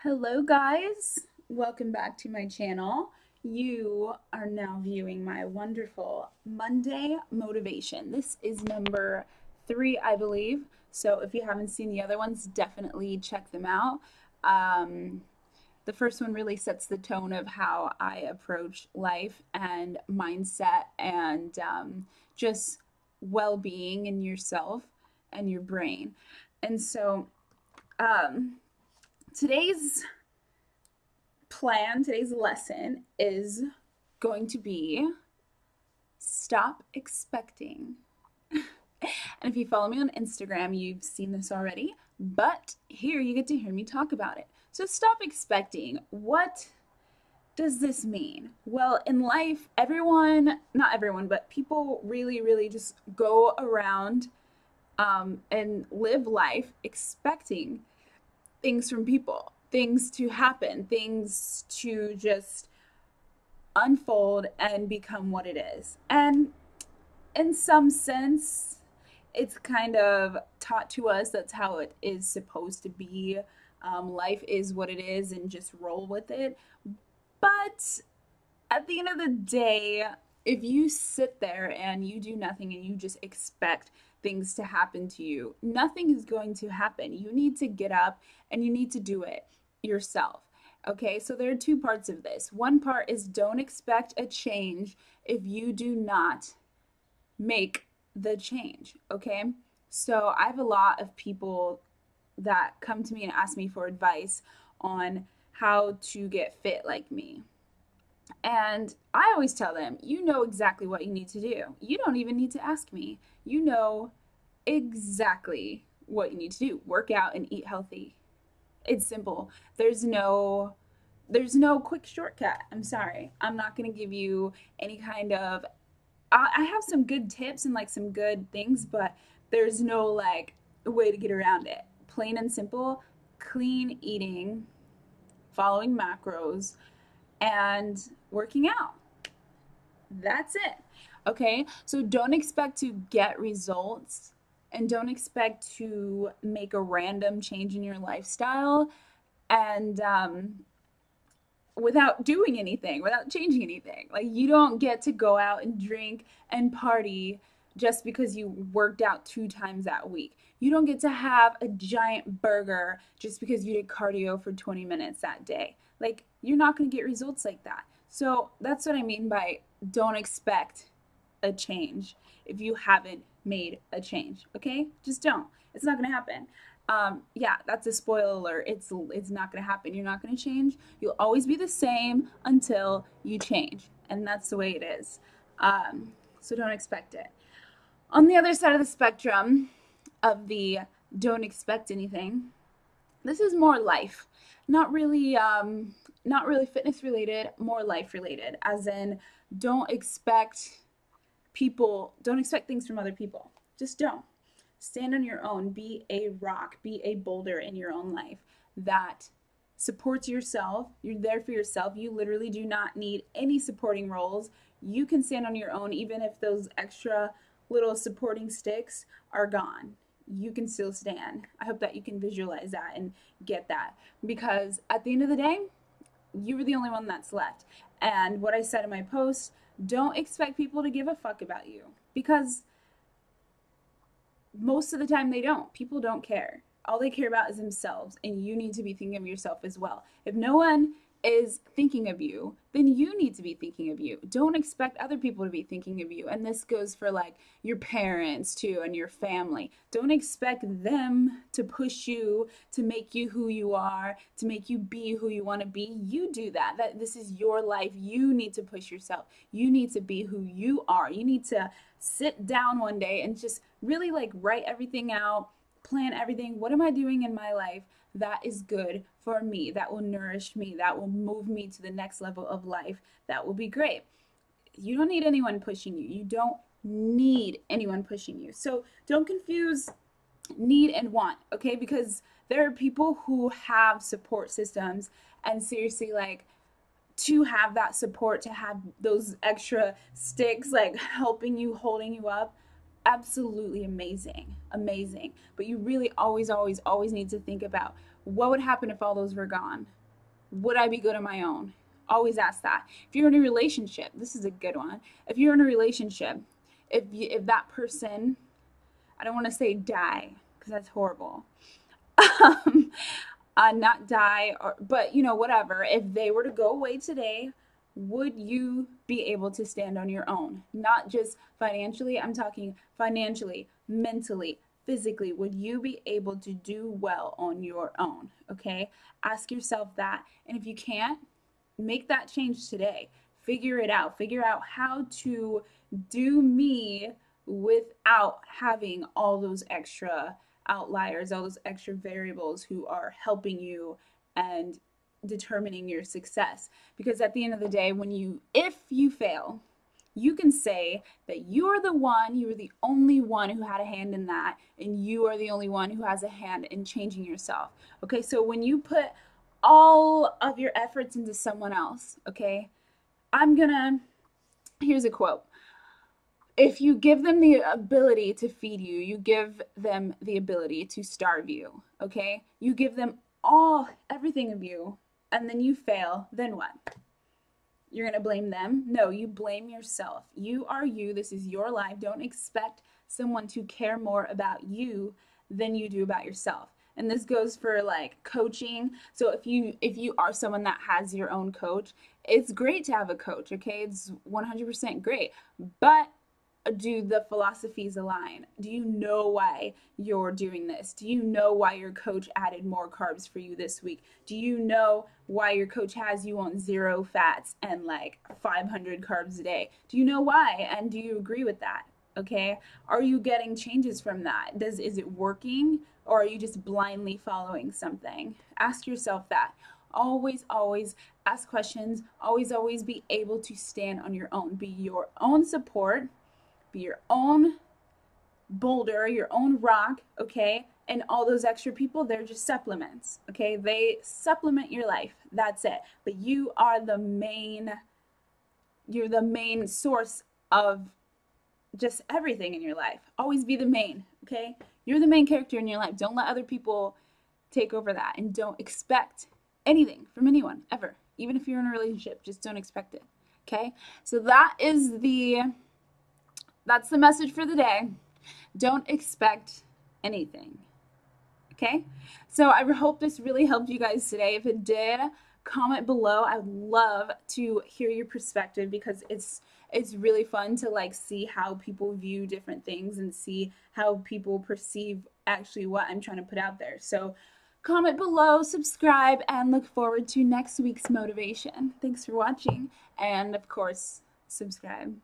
Hello guys, welcome back to my channel. You are now viewing my wonderful Monday motivation. This is number three, I believe. So if you haven't seen the other ones, definitely check them out. Um, the first one really sets the tone of how I approach life and mindset and um, just well being in yourself and your brain. And so, um, today's plan, today's lesson is going to be stop expecting. and if you follow me on Instagram, you've seen this already, but here you get to hear me talk about it. So stop expecting. What does this mean? Well, in life, everyone, not everyone, but people really, really just go around um, and live life expecting things from people, things to happen, things to just unfold and become what it is. And in some sense, it's kind of taught to us that's how it is supposed to be. Um, life is what it is and just roll with it. But at the end of the day, if you sit there and you do nothing and you just expect things to happen to you. Nothing is going to happen. You need to get up and you need to do it yourself. Okay, so there are two parts of this. One part is don't expect a change if you do not make the change. Okay, so I have a lot of people that come to me and ask me for advice on how to get fit like me. And I always tell them, you know exactly what you need to do. You don't even need to ask me. You know exactly what you need to do. Work out and eat healthy. It's simple. There's no there's no quick shortcut. I'm sorry. I'm not going to give you any kind of I, I have some good tips and like some good things, but there's no like way to get around it. Plain and simple, clean eating, following macros, and working out. That's it. Okay, so don't expect to get results and don't expect to make a random change in your lifestyle and um, without doing anything, without changing anything. Like, you don't get to go out and drink and party just because you worked out two times that week. You don't get to have a giant burger just because you did cardio for 20 minutes that day. Like, you're not going to get results like that. So, that's what I mean by don't expect a change if you haven't made a change. Okay? Just don't. It's not going to happen. Um, yeah, that's a spoiler alert. It's it's not going to happen. You're not going to change. You'll always be the same until you change, and that's the way it is. Um, so don't expect it. On the other side of the spectrum of the don't expect anything, this is more life, not really um, not really fitness related, more life related. As in, don't expect people. Don't expect things from other people. Just don't. Stand on your own. Be a rock. Be a boulder in your own life that supports yourself. You're there for yourself. You literally do not need any supporting roles. You can stand on your own, even if those extra little supporting sticks are gone. You can still stand. I hope that you can visualize that and get that because at the end of the day, you were the only one that's left. And what I said in my post, don't expect people to give a fuck about you because most of the time they don't. People don't care. All they care about is themselves, and you need to be thinking of yourself as well. If no one is thinking of you, then you need to be thinking of you. Don't expect other people to be thinking of you. And this goes for like your parents too and your family. Don't expect them to push you to make you who you are, to make you be who you want to be. You do that. That this is your life. You need to push yourself. You need to be who you are. You need to sit down one day and just really like write everything out, plan everything. What am I doing in my life that is good for me, that will nourish me, that will move me to the next level of life? That will be great. You don't need anyone pushing you. You don't need anyone pushing you. So don't confuse need and want, okay? Because there are people who have support systems and seriously like to have that support, to have those extra sticks like helping you, holding you up, absolutely amazing. Amazing. But you really always, always, always need to think about what would happen if all those were gone? Would I be good on my own? Always ask that. If you're in a relationship, this is a good one. If you're in a relationship, if you, if that person, I don't want to say die because that's horrible. um, uh, not die or but you know whatever if they were to go away today would you be able to stand on your own? Not just financially i'm talking financially mentally physically. Would you be able to do well on your own okay? Ask yourself that. And if you can't make that change today. Figure it out. Figure out how to do me without having all those extra outliers, all those extra variables who are helping you and determining your success. Because at the end of the day, when you, if you fail, you can say that you are the one, you are the only one who had a hand in that, and you are the only one who has a hand in changing yourself. Okay, so when you put all of your efforts into someone else, okay, I'm gonna, here's a quote if you give them the ability to feed you, you give them the ability to starve you. Okay? You give them all, everything of you, and then you fail, then what? You're going to blame them? No, you blame yourself. You are you. This is your life. Don't expect someone to care more about you than you do about yourself. And this goes for like coaching. So if you if you are someone that has your own coach, it's great to have a coach, okay? It's 100% great. But do the philosophies align? Do you know why you're doing this? Do you know why your coach added more carbs for you this week? Do you know why your coach has you on zero fats and like 500 carbs a day? Do you know why? And do you agree with that? Okay? Are you getting changes from that? Does is it working or are you just blindly following something? Ask yourself that. Always always ask questions. Always always be able to stand on your own. Be your own support be your own boulder, your own rock, okay? And all those extra people, they're just supplements, okay? They supplement your life. That's it. But you are the main you're the main source of just everything in your life. Always be the main, okay? You're the main character in your life. Don't let other people take over that and don't expect anything from anyone ever. Even if you're in a relationship, just don't expect it. Okay? So that is the that's the message for the day. Don't expect anything. Okay? So I hope this really helped you guys today. If it did, comment below. I would love to hear your perspective because it's it's really fun to like see how people view different things and see how people perceive actually what I'm trying to put out there. So comment below, subscribe, and look forward to next week's motivation. Thanks for watching, and of course, subscribe.